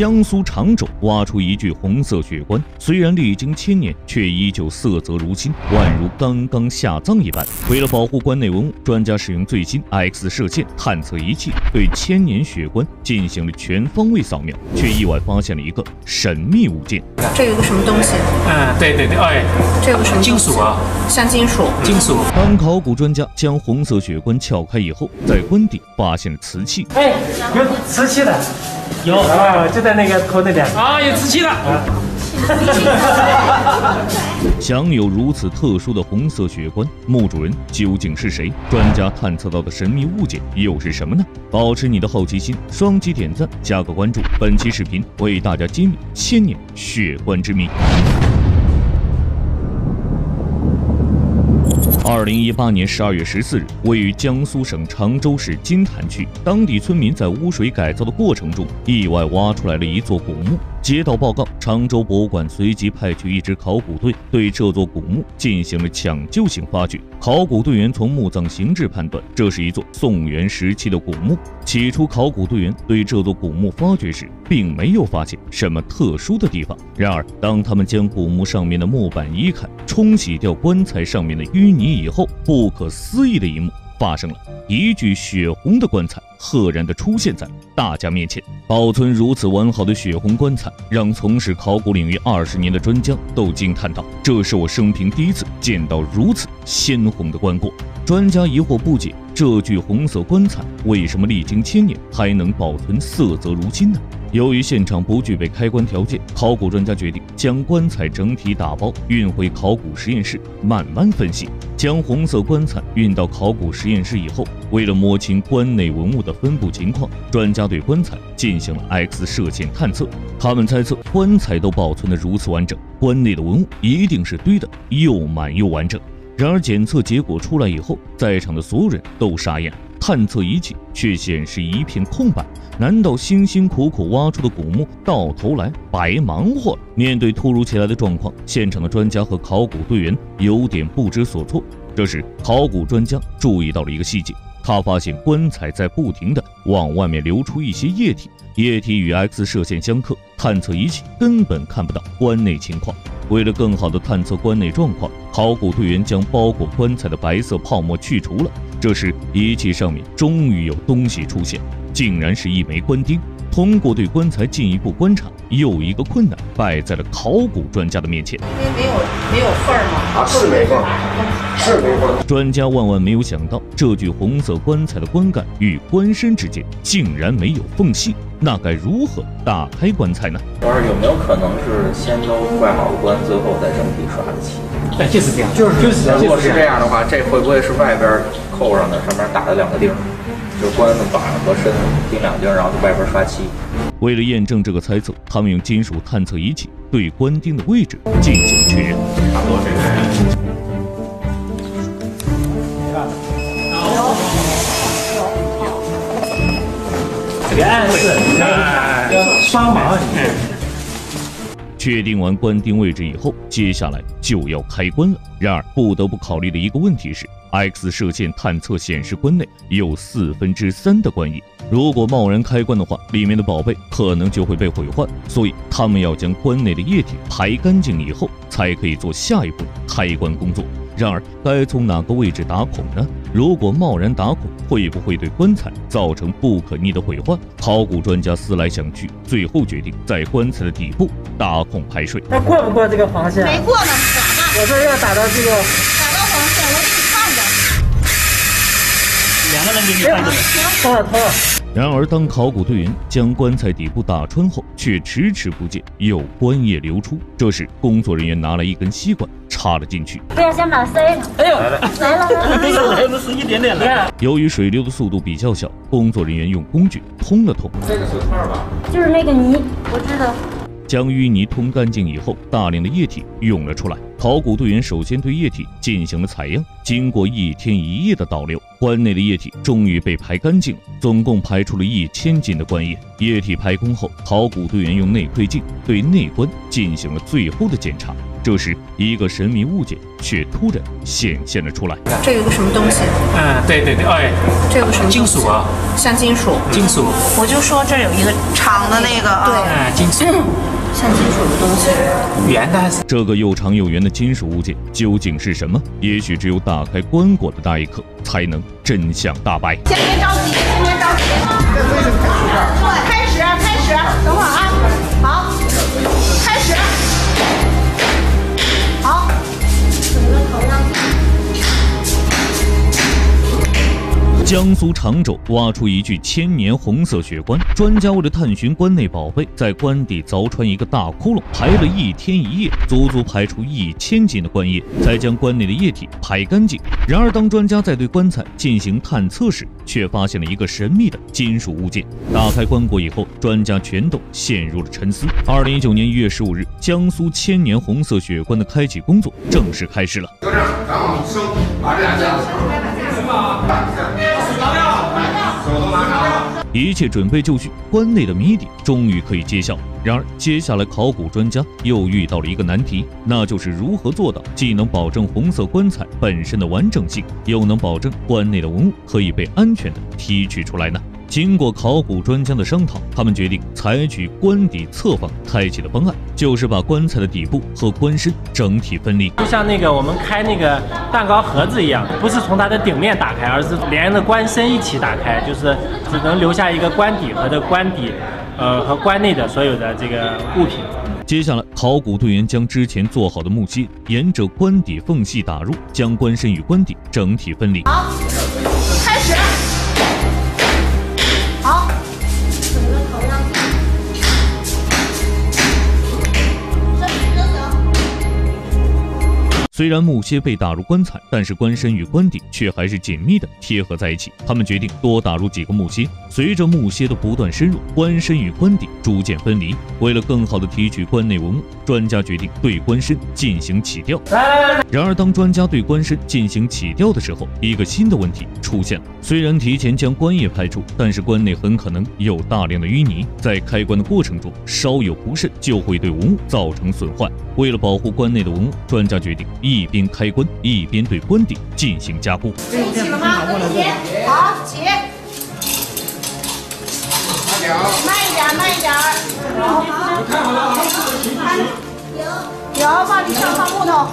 江苏常州挖出一具红色血棺，虽然历经千年，却依旧色泽如新，宛如刚刚下葬一般。为了保护棺内文物，专家使用最新 X 射线探测仪器对千年血棺进行了全方位扫描，却意外发现了一个神秘物件。这有个什么东西？嗯，对对对，哎，这有个什么？金属啊，像金属。金属。当考古专家将红色血棺撬开以后，在棺底发现了瓷器。哎，有瓷器的。有啊，就在那个头那边啊，有瓷器的。享有如此特殊的红色血棺，墓主人究竟是谁？专家探测到的神秘物件又是什么呢？保持你的好奇心，双击点赞，加个关注。本期视频为大家揭秘千年血棺之谜。二零一八年十二月十四日，位于江苏省常州市金坛区，当地村民在污水改造的过程中，意外挖出来了一座古墓。接到报告，常州博物馆随即派去一支考古队，对这座古墓进行了抢救性发掘。考古队员从墓葬形制判断，这是一座宋元时期的古墓。起初，考古队员对这座古墓发掘时，并没有发现什么特殊的地方。然而，当他们将古墓上面的木板移开，冲洗掉棺材上面的淤泥以后，不可思议的一幕发生了：一具血红的棺材。赫然地出现在大家面前，保存如此完好的血红棺材，让从事考古领域二十年的专家都惊叹道：“这是我生平第一次见到如此鲜红的棺椁。”专家疑惑不解，这具红色棺材为什么历经千年还能保存色泽如新呢？由于现场不具备开棺条件，考古专家决定将棺材整体打包运回考古实验室慢慢分析。将红色棺材运到考古实验室以后，为了摸清棺内文物的分布情况，专家对棺材进行了 X 射线探测。他们猜测，棺材都保存得如此完整，棺内的文物一定是堆得又满又完整。然而，检测结果出来以后，在场的所有人都傻眼了，探测仪器却显示一片空白。难道辛辛苦苦挖出的古墓到头来白忙活了？面对突如其来的状况，现场的专家和考古队员有点不知所措。这时，考古专家注意到了一个细节，他发现棺材在不停地往外面流出一些液体，液体与 X 射线相克，探测仪器根本看不到棺内情况。为了更好地探测棺内状况，考古队员将包裹棺材的白色泡沫去除了。这时，仪器上面终于有东西出现。竟然是一枚官钉。通过对棺材进一步观察，又一个困难摆在了考古专家的面前。因为没有没有缝儿吗？啊，是没缝，是没缝。专家万万没有想到，这具红色棺材的棺盖与棺身之间竟然没有缝隙。那该如何打开棺材呢？老师，有没有可能是先都怪好棺，最后再整体刷的漆？哎，就是这样，就是就是。如果是这样的话，这会不会是外边扣上的，上面打了两个钉？就棺的板和身钉两钉，然后在外边刷漆。为了验证这个猜测，他们用金属探测仪器对棺钉的位置进行确认。差不多这个。这个暗示要双盲。确定完棺钉位置以后，接下来就要开棺了。然而，不得不考虑的一个问题是，X 射线探测显示棺内有四分之三的棺液，如果贸然开棺的话，里面的宝贝可能就会被毁坏。所以，他们要将棺内的液体排干净以后，才可以做下一步开棺工作。然而，该从哪个位置打孔呢？如果贸然打孔，会不会对棺材造成不可逆的毁坏？考古专家思来想去，最后决定在棺材的底部打孔排水。那过不过这个防线？没过呢，咋办？我说要打到这个，打到黄线，我给你看着。两个人给你看着。行，通了通了。然而，当考古队员将棺材底部打穿后，却迟迟不见。有棺液流出。这时，工作人员拿来一根吸管插了进去。不要先把它塞了。哎呦，来了。来了，这个还是一点点的。由于水流的速度比较小，工作人员用工具通了。通。这个手套吧？就是那个泥，我知道。将淤泥通干净以后，大量的液体涌了。出来。考古队员首先对液体进行了。采样，经过一天一夜的倒流，棺内的液体终于被排干净了，总共排出了一千斤的棺液。液体排空后，考古队员用内窥镜对内棺进行了最后的检查。这时，一个神秘物件却突然显现了出来。这有个什么东西？嗯，对对对，哎，这有个什么？金属啊，像金属。金属。我就说这儿有一个长的那个啊，对，哎，金属，像金属的东西。圆的还是？这个又长又圆的金属物件究竟是什么？也许只有打开棺椁的那一刻，才能真相大白。先别着急，先别着急。开始，开始，等会儿啊，江苏常州挖出一具千年红色血棺，专家为了探寻棺内宝贝，在棺底凿穿一个大窟窿，排了一天一夜，足足排出一千斤的棺液，才将棺内的液体排干净。然而，当专家在对棺材进行探测时，却发现了一个神秘的金属物件。打开棺椁以后，专家全都陷入了沉思。二零一九年一月十五日，江苏千年红色血棺的开启工作正式开始了。就这样，咱往升，把这俩架子手都拿上了。一切准备就绪，棺内的谜底终于可以揭晓。然而，接下来考古专家又遇到了一个难题，那就是如何做到既能保证红色棺材本身的完整性，又能保证棺内的文物可以被安全的提取出来呢？经过考古专家的商讨，他们决定采取棺底侧方开启的方案，就是把棺材的底部和棺身整体分离。就像那个我们开那个蛋糕盒子一样，不是从它的顶面打开，而是连着棺身一起打开，就是只能留下一个棺底和的棺底，呃和棺内的所有的这个物品。接下来，考古队员将之前做好的木楔沿着棺底缝隙打入，将棺身与棺底整体分离。好，开始。虽然木楔被打入棺材，但是棺身与棺底却还是紧密的贴合在一起。他们决定多打入几个木楔，随着木楔的不断深入，棺身与棺底逐渐分离。为了更好的提取棺内文物，专家决定对棺身进行起吊。然而，当专家对棺身进行起吊的时候，一个新的问题出现了。虽然提前将棺液排出，但是棺内很可能有大量的淤泥，在开棺的过程中稍有不慎就会对文物造成损坏。为了保护棺内的文物，专家决定一边开棺一边对棺底进行加固。起了吗？起，好，起。慢一点，慢一点。好，有，往地上放木头。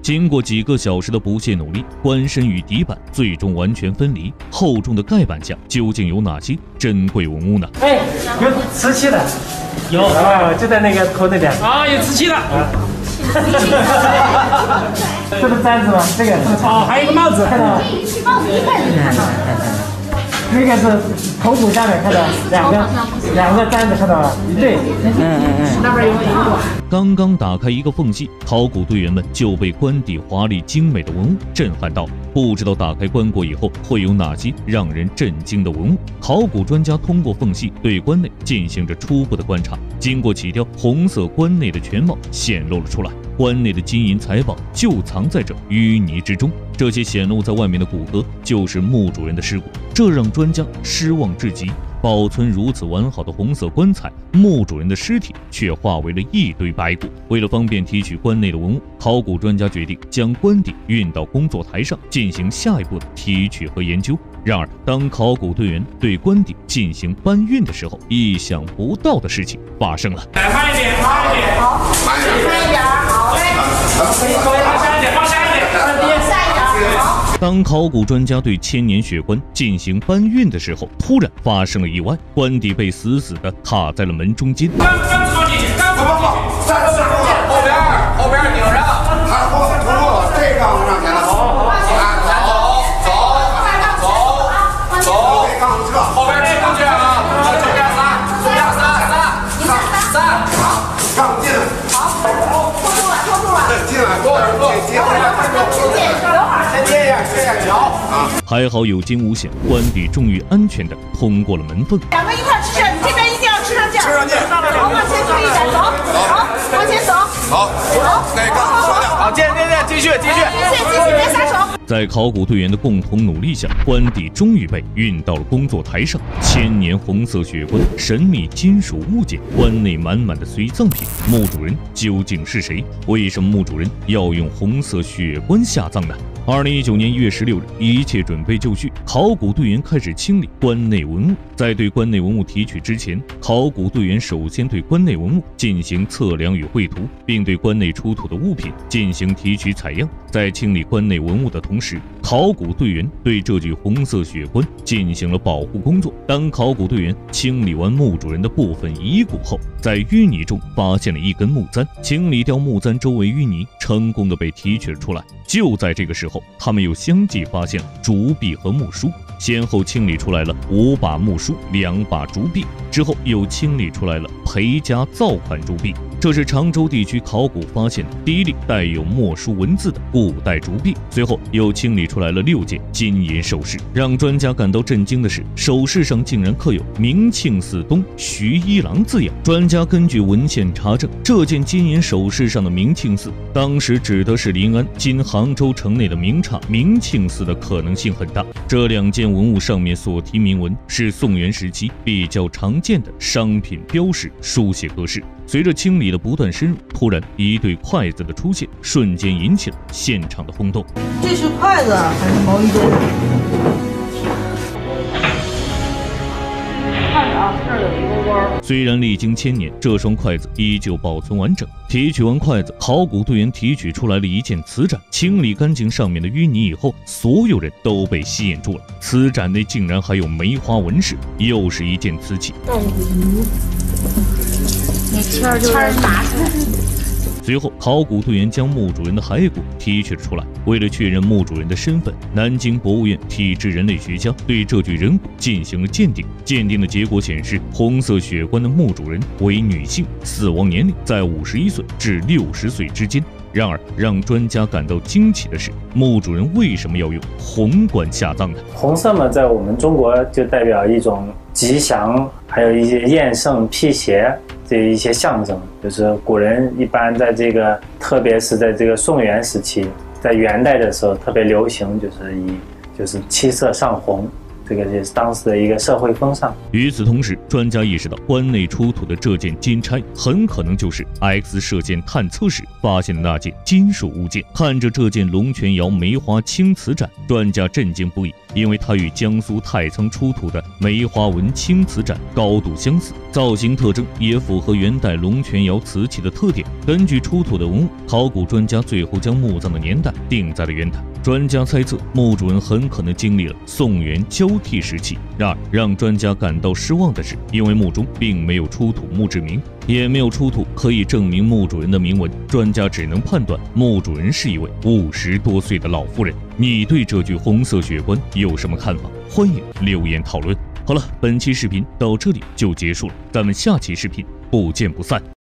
经过几个小时的不懈努力，棺身与底板最终完全分离。厚重的盖板下究竟有哪些珍贵文物呢？哎，有瓷器的，有啊，就在那个头那边。啊，有瓷器的，这不簪子吗？这个哦，还有一个帽子，看到吗？帽子一看就看到。那个是头骨下面看到两个两个簪子，看到了对。嗯嗯嗯。那边有一个。刚刚打开一个缝隙，考古队员们就被棺底华丽精美的文物震撼到。不知道打开棺椁以后会有哪些让人震惊的文物。考古专家通过缝隙对棺内进行着初步的观察。经过起吊，红色棺内的全貌显露了出来。棺内的金银财宝就藏在这淤泥之中，这些显露在外面的骨骼就是墓主人的尸骨，这让专家失望至极。保存如此完好的红色棺材，墓主人的尸体却化为了一堆白骨。为了方便提取棺内的文物，考古专家决定将棺底运到工作台上进行下一步的提取和研究。然而，当考古队员对棺底进行搬运的时候，意想不到的事情发生了。慢一点，慢一点，慢一点，慢一点，好嘞。放下一点，放下一点，当考古专家对千年血棺进行搬运的时候，突然发生了意外，棺底被死死的卡在了门中间。还好有惊无险，棺底终于安全的通过了门缝。两个一块吃，你这边一定要吃上劲儿。吃上劲好，往前推一点，走，好，往前走，好，那杠子甩掉，好，接接接，继续继续。继续继续，别撒手。在考古队员的共同努力下，棺底终于被运到了工作台上。千年红色血棺，神秘金属物件，棺内满满的随葬品，墓主人究竟是谁？为什么墓主人要用红色血棺下葬呢？二零一九年一月十六日，一切准备就绪，考古队员开始清理棺内文物。在对棺内文物提取之前，考古队员首先对棺内文物进行测量与绘图，并对棺内出土的物品进行提取采样。在清理棺内文物的同时，考古队员对这具红色血棺进行了保护工作。当考古队员清理完墓主人的部分遗骨后，在淤泥中发现了一根木簪，清理掉木簪周围淤泥，成功的被提取了出来。就在这个时候，他们又相继发现了竹篦和木梳，先后清理出来了五把木梳、两把竹篦，之后又清理出来了裴家造款竹篦。这是常州地区考古发现的第一例带有墨书文字的古代竹璧。随后又清理出来了六件金银首饰。让专家感到震惊的是，首饰上竟然刻有“明庆寺东徐一郎”字样。专家根据文献查证，这件金银首饰上的“明庆寺”当时指的是临安（今杭州城内的明刹）明庆寺的可能性很大。这两件文物上面所题铭文是宋元时期比较常见的商品标识书写格式。随着清理的不断深入，突然一对筷子的出现，瞬间引起了现场的轰动。这是筷子还是毛衣针？看着啊，这儿有一个窝。虽然历经千年，这双筷子依旧保存完整。提取完筷子，考古队员提取出来了一件瓷盏。清理干净上面的淤泥以后，所有人都被吸引住了。瓷盏内竟然还有梅花纹饰，又是一件瓷器。签儿就是拿出来。随后，考古队员将墓主人的骸骨提取了出来。为了确认墓主人的身份，南京博物院体质人类学家对这具人骨进行了鉴定。鉴定的结果显示，红色血棺的墓主人为女性，死亡年龄在五十一岁至六十岁之间。然而，让专家感到惊奇的是，墓主人为什么要用红棺下葬呢？红色嘛，在我们中国就代表一种吉祥，还有一些厌胜辟邪这一些象征。就是古人一般在这个，特别是在这个宋元时期，在元代的时候特别流行，就是以就是七色上红。这个也是当时的一个社会风尚。与此同时，专家意识到棺内出土的这件金钗很可能就是 X 射线探测时发现的那件金属物件。看着这件龙泉窑梅花青瓷盏，专家震惊不已，因为它与江苏太仓出土的梅花纹青瓷盏高度相似，造型特征也符合元代龙泉窑瓷器的特点。根据出土的文物，考古专家最后将墓葬的年代定在了元代。专家猜测，墓主人很可能经历了宋元交替时期。然而，让专家感到失望的是，因为墓中并没有出土墓志铭，也没有出土可以证明墓主人的铭文，专家只能判断墓主人是一位五十多岁的老妇人。你对这具红色血棺有什么看法？欢迎留言讨论。好了，本期视频到这里就结束了，咱们下期视频不见不散。